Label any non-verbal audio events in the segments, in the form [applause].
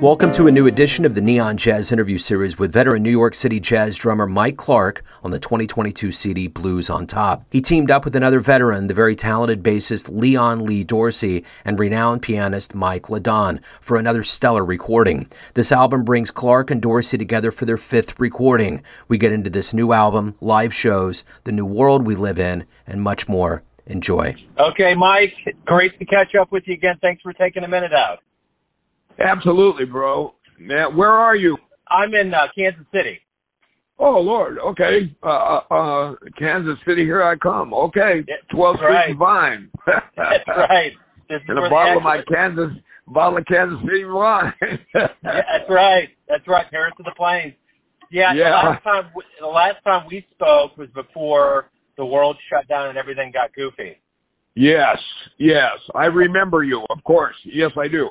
Welcome to a new edition of the Neon Jazz interview series with veteran New York City jazz drummer Mike Clark on the 2022 CD Blues on Top. He teamed up with another veteran, the very talented bassist Leon Lee Dorsey and renowned pianist Mike LeDonne for another stellar recording. This album brings Clark and Dorsey together for their fifth recording. We get into this new album, live shows, the new world we live in, and much more. Enjoy. Okay, Mike, great to catch up with you again. Thanks for taking a minute out. Absolutely, bro. Man, where are you? I'm in uh, Kansas City. Oh Lord, okay. Uh, uh, uh Kansas City, here I come. Okay, twelve Street right. Vine. [laughs] That's right. This and a bottle of my Kansas, bottle of Kansas City wine. [laughs] yeah, that's right. That's right. Paris of the Plains. Yeah. Yeah. The last time, we, the last time we spoke was before the world shut down and everything got goofy. Yes, yes, I remember you. Of course, yes, I do.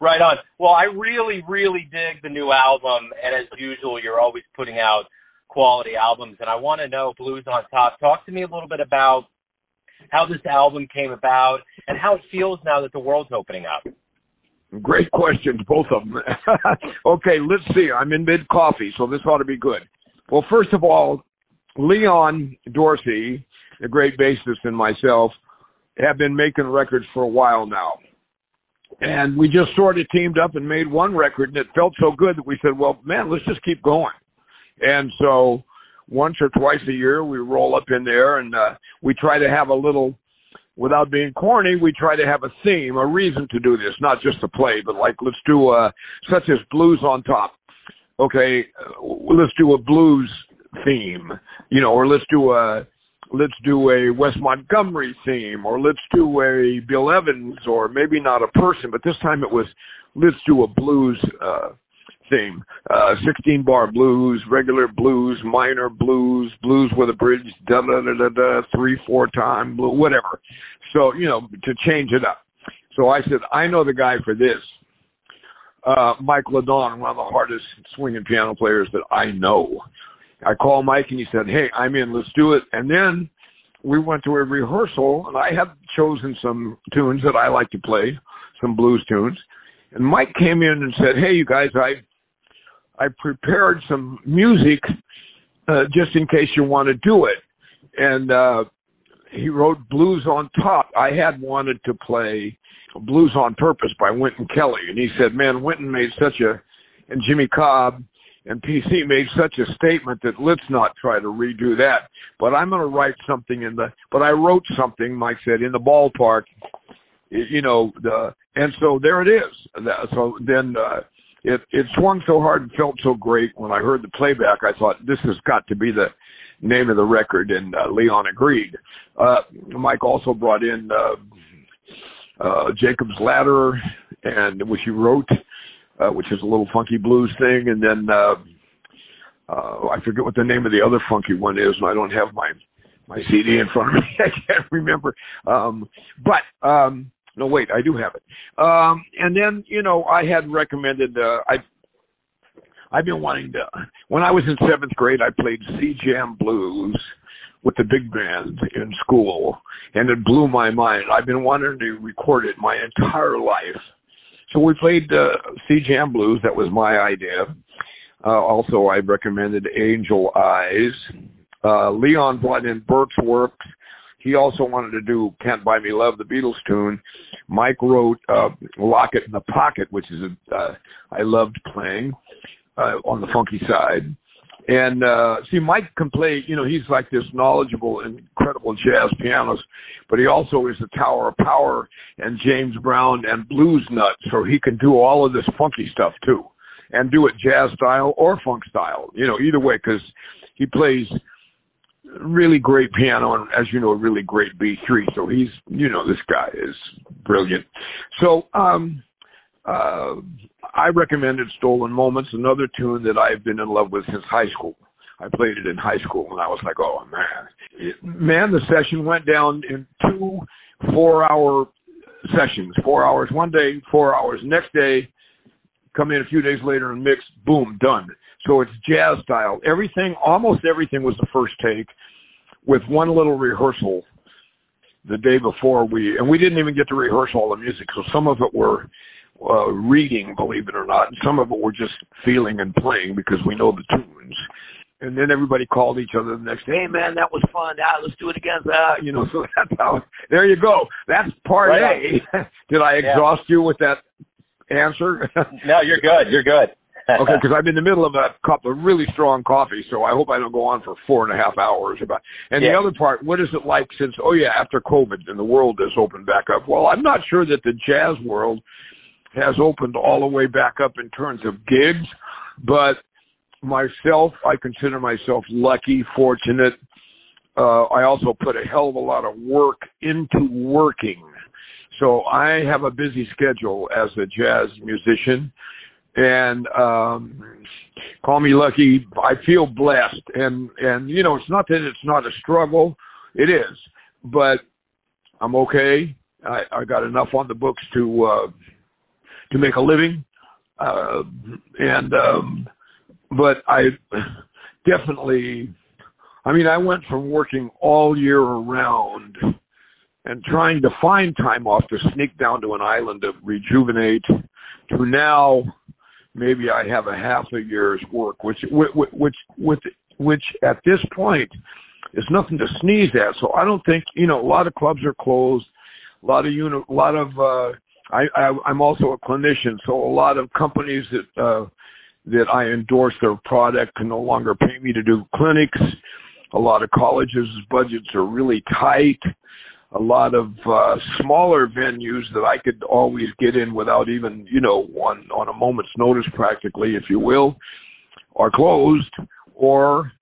Right on. Well, I really, really dig the new album, and as usual, you're always putting out quality albums. And I want to know Blues on Top. Talk to me a little bit about how this album came about and how it feels now that the world's opening up. Great questions, both of them. [laughs] okay, let's see. I'm in mid coffee, so this ought to be good. Well, first of all, Leon Dorsey, the great bassist, and myself have been making records for a while now and we just sort of teamed up and made one record and it felt so good that we said well man let's just keep going. And so once or twice a year we roll up in there and uh we try to have a little without being corny we try to have a theme a reason to do this not just to play but like let's do uh such as blues on top. Okay uh, let's do a blues theme you know or let's do a let's do a Wes Montgomery theme, or let's do a Bill Evans, or maybe not a person, but this time it was let's do a blues uh, theme. Uh, 16 bar blues, regular blues, minor blues, blues with a bridge, da da da da da, three, four time blue, whatever. So, you know, to change it up. So I said, I know the guy for this. Uh, Mike LeDonne, one of the hardest swinging piano players that I know. I called Mike and he said, Hey, I'm in, let's do it. And then we went to a rehearsal and I had chosen some tunes that I like to play, some blues tunes. And Mike came in and said, Hey, you guys, I, I prepared some music, uh, just in case you want to do it. And, uh, he wrote Blues on Top. I had wanted to play Blues on Purpose by Wynton Kelly. And he said, man, Wynton made such a, and Jimmy Cobb, and PC made such a statement that let's not try to redo that. But I'm going to write something in the. But I wrote something, Mike said, in the ballpark. You know, the and so there it is. So then uh, it it swung so hard and felt so great when I heard the playback. I thought this has got to be the name of the record, and uh, Leon agreed. Uh, Mike also brought in uh, uh, Jacob's Ladder, and which he wrote uh, which is a little funky blues thing, and then uh, uh, I forget what the name of the other funky one is, and I don't have my my CD in front of me. [laughs] I can't remember. Um, but um, no, wait, I do have it. Um, and then you know I had recommended uh, I. I've been wanting to. When I was in seventh grade, I played C Jam blues with the big band in school, and it blew my mind. I've been wanting to record it my entire life so we played uh, C Jam Blues. That was my idea. Uh, also, I recommended Angel Eyes. Uh, Leon brought in Birk's Works. He also wanted to do Can't Buy Me Love, the Beatles tune. Mike wrote uh, Lock It in the Pocket, which is a, uh, I loved playing uh, on the funky side. And uh see, Mike can play. You know, he's like this knowledgeable, incredible jazz pianist, but he also is the Tower of Power and James Brown and blues nut, so he can do all of this funky stuff too, and do it jazz style or funk style. You know, either way, because he plays really great piano and, as you know, a really great B3. So he's, you know, this guy is brilliant. So, um, uh, I recommended Stolen Moments, another tune that I've been in love with since high school. I played it in high school and I was like, oh man. Man, the session went down in two four hour sessions. Four hours one day, four hours next day, come in a few days later and mix, boom, done. So it's jazz style. Everything, almost everything was the first take with one little rehearsal the day before we, and we didn't even get to rehearse all the music. So some of it were uh, reading, believe it or not. And some of it we're just feeling and playing because we know the tunes. And then everybody called each other the next day. Hey man, that was fun. Ah, let's do it again. Ah, you know, [laughs] so that's how. There you go. That's part right A. [laughs] Did I exhaust yeah. you with that answer? [laughs] no, you're good. You're good. okay, because I'm in the middle of a cup of really strong coffee, so I hope I don't go on for four and a half hours about. And yeah. the other part, what is it like since? Oh yeah, after COVID and the world has opened back up. Well, I'm not sure that the jazz world has opened all the way back up in terms of gigs, but myself, I consider myself lucky, fortunate. Uh, I also put a hell of a lot of work into working. So I have a busy schedule as a jazz musician and um call me lucky. I feel blessed and and you know, it's not that it's not a struggle. It is. But I'm okay. I, I got enough on the books to uh to make a living. Uh and um but I definitely, I mean, I went from working all year around and trying to find time off to sneak down to an island to rejuvenate to now maybe I have a half a year's work, which, which, which, which, which at this point is nothing to sneeze at. So I don't think, you know, a lot of clubs are closed. A lot of uni, a lot of, uh, I, I, I'm also a clinician, so a lot of companies that, uh, that I endorse their product can no longer pay me to do clinics. A lot of colleges' budgets are really tight. A lot of uh, smaller venues that I could always get in without even, you know, on on a moment's notice, practically, if you will, are closed or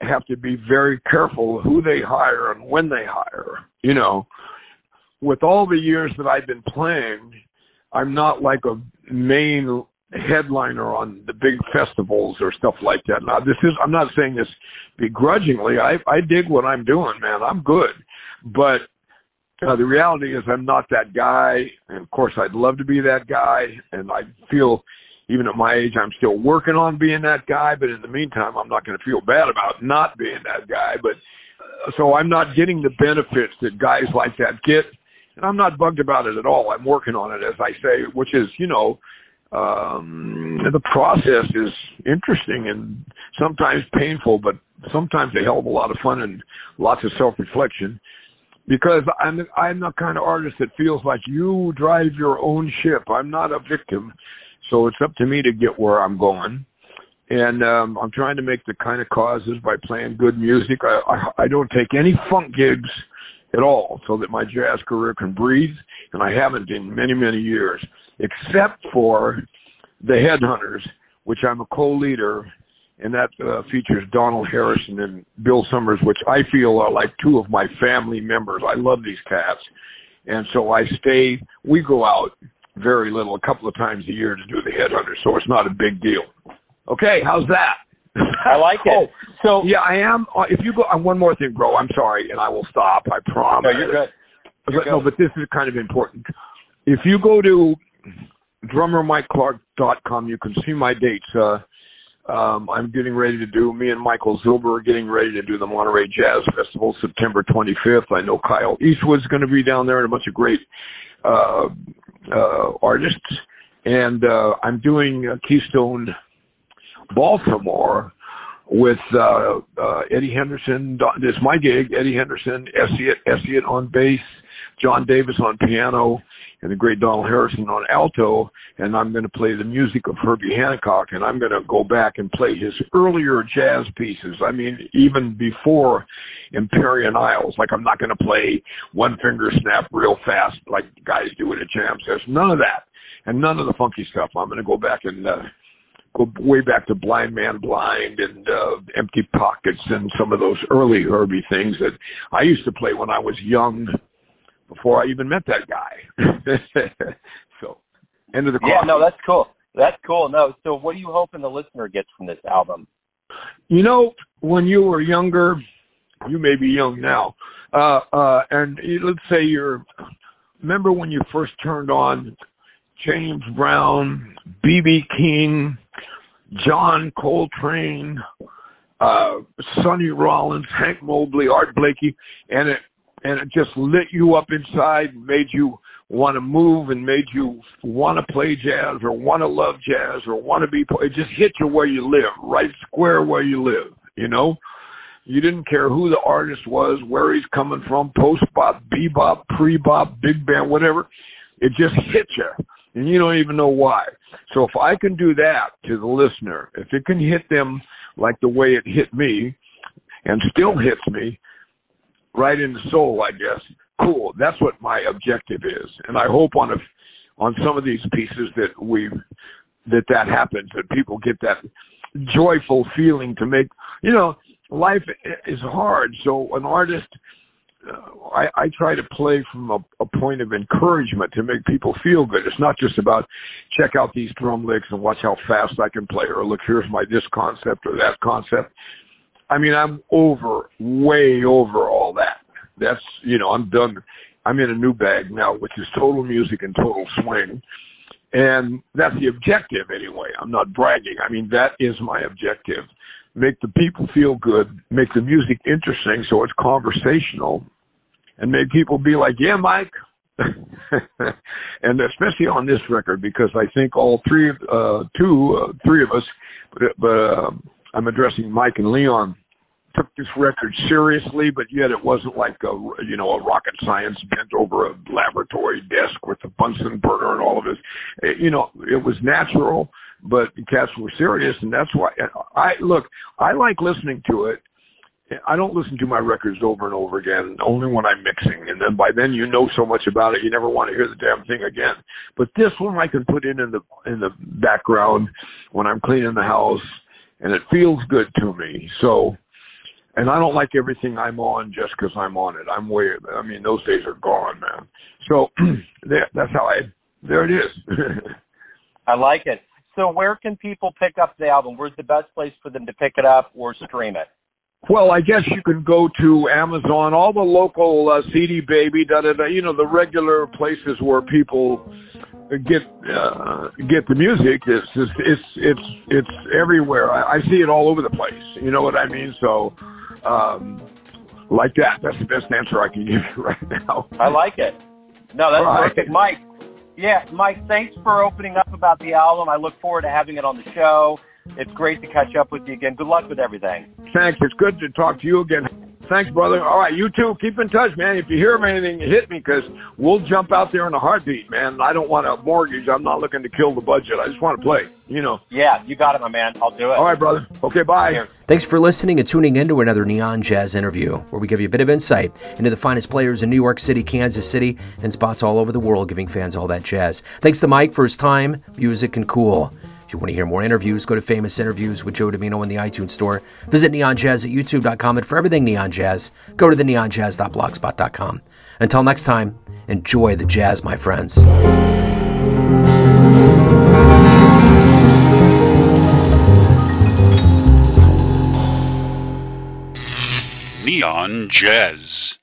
have to be very careful who they hire and when they hire. You know, with all the years that I've been playing, I'm not like a main headliner on the big festivals or stuff like that. Now, this is I'm not saying this begrudgingly. I I dig what I'm doing, man. I'm good, but uh, the reality is I'm not that guy. And of course, I'd love to be that guy, and I feel. Even at my age, I'm still working on being that guy, but in the meantime, I'm not going to feel bad about not being that guy. But so I'm not getting the benefits that guys like that get, and I'm not bugged about it at all. I'm working on it, as I say, which is, you know, um, the process is interesting and sometimes painful, but sometimes a hell of a lot of fun and lots of self-reflection. Because I'm I'm the kind of artist that feels like you drive your own ship. I'm not a victim, so it's up to me to get where I'm going. And um, I'm trying to make the kind of causes by playing good music. I, I I don't take any funk gigs at all, so that my jazz career can breathe, and I haven't in many many years except for the Headhunters, which I'm a co-leader, and that uh, features Donald Harrison and Bill Summers, which I feel are like two of my family members. I love these cats, and so I stay. We go out very little, a couple of times a year to do the Headhunters, so it's not a big deal. Okay, how's that? I like it. [laughs] oh, so yeah, I am. Uh, if you go, uh, one more thing, bro. I'm sorry, and I will stop. I promise. No, you're good. You're but, good. No, but this is kind of important. If you go to drummermikeclark.com. You can see my dates. Uh, um, I'm getting ready to do. Me and Michael Zilber are getting ready to do the Monterey Jazz Festival September 25th. I know Kyle Eastwood's going to be down there and a bunch of great uh, uh, artists. And uh, I'm doing uh, Keystone Baltimore with uh, uh, Eddie Henderson. This is my gig. Eddie Henderson, Essiet on bass, John Davis on piano, and the great Donald Harrison on alto, and I'm going to play the music of Herbie Hancock, and I'm going to go back and play his earlier jazz pieces. I mean, even before Empyrean Isles. Like I'm not going to play one finger snap real fast like guys do in a jam session. None of that, and none of the funky stuff. I'm going to go back and. uh go way back to Blind Man Blind and uh, Empty Pockets and some of those early Herbie things that I used to play when I was young before I even met that guy. [laughs] so, end of the Yeah, no, that's cool. That's cool. No, so what are you hoping the listener gets from this album? You know, when you were younger, you may be young now, uh, uh, and let's say you're, remember when you first turned on James Brown, B.B. King, John Coltrane, uh, Sonny Rollins, Hank Mobley, Art Blakey, and it and it just lit you up inside, made you want to move and made you want to play jazz or want to love jazz or want to be it just hit you where you live right square where you live you know? You didn't care who the artist was where he's coming from post bop bebop pre bop big band whatever it just hit you and you don't even know why. So if i can do that to the listener if it can hit them like the way it hit me and still hits me right in the soul i guess cool. That's what my objective is, and I hope on a on some of these pieces that we that that happens that people get that joyful feeling to make you know life is hard. So an artist I, I try to play from a, a point of encouragement to make people feel good. It's not just about check out these drum licks and watch how fast I can play, or look here's my this concept or that concept. I mean, I'm over, way over all that that's you know I'm done. I'm in a new bag now, which is total music and total swing, and that's the objective anyway. I'm not bragging. I mean that is my objective. Make the people feel good, make the music interesting so it's conversational, and make people be like, yeah, Mike. [laughs] and especially on this record because I think all three, of uh, two, uh, three of us, but, but uh, I'm addressing Mike and Leon took this record seriously, but yet it wasn't like a you know a rocket science bent over a laboratory desk with a Bunsen burner and all of this. It, you know, it was natural, but the cats were serious, and that's why I look. I like listening to it. I don't listen to my records over and over again, only when I'm mixing, and then by then you know so much about it, you never want to hear the damn thing again. But this one I can put in in the in the background when I'm cleaning the house, and it feels good to me. So and I don't like everything I'm on just because I'm on it. I'm way. I mean, those days are gone, man. So [clears throat] that's how I. There it is. [laughs] I like it. So where can people pick up the album? Where's the best place for them to pick it up or stream it? Well, I guess you can go to Amazon, all the local uh, CD Baby, da da da. You know, the regular places where people get uh, get the music. It's it's it's it's, it's everywhere. I, I see it all over the place. You know what I mean? So um, like that. That's the best answer I can [laughs] give you right now. I like it. No, that's right. perfect, Mike. Yeah, Mike. Thanks for opening up about the album. I look forward to having it on the show. It's great to catch up with you again. Good luck with everything. Thanks. It's good to talk to you again. Thanks, brother. All right, you too. Keep in touch, man. If you hear of anything, hit me because we'll jump out there in a heartbeat, man. I don't want a mortgage. I'm not looking to kill the budget. I just want to play, you know. Yeah, you got it, my man. I'll do it. All right, brother. Okay, bye. Thanks for listening and tuning in to another Neon Jazz interview, where we give you a bit of insight into the finest players in New York City, Kansas City, and spots all over the world, giving fans all that jazz. Thanks to Mike for his time, music, and cool. If you want to hear more interviews, go to Famous Interviews with Joe Dimino in the iTunes Store. Visit neonjazz at youtube.com. And for everything Neon Jazz, go to the neonjazz.blogspot.com. Until next time, enjoy the jazz, my friends. Neon Jazz.